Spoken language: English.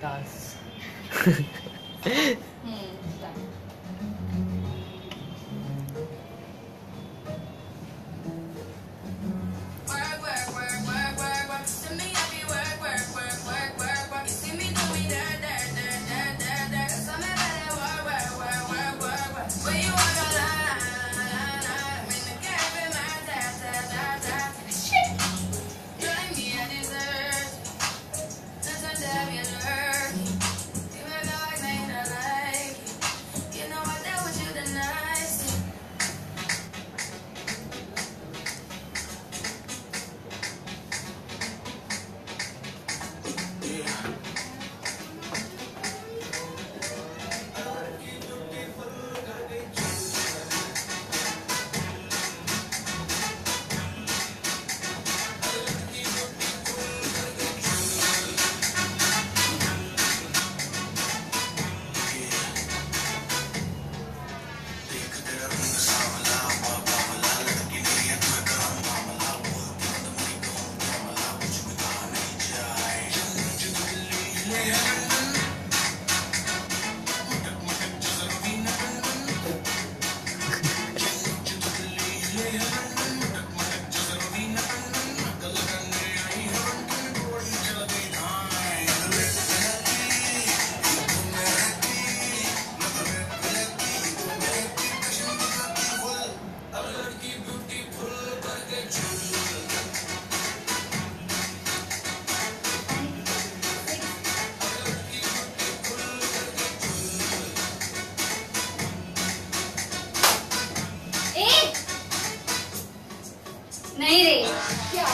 does. Yeah. नहीं रे। क्या?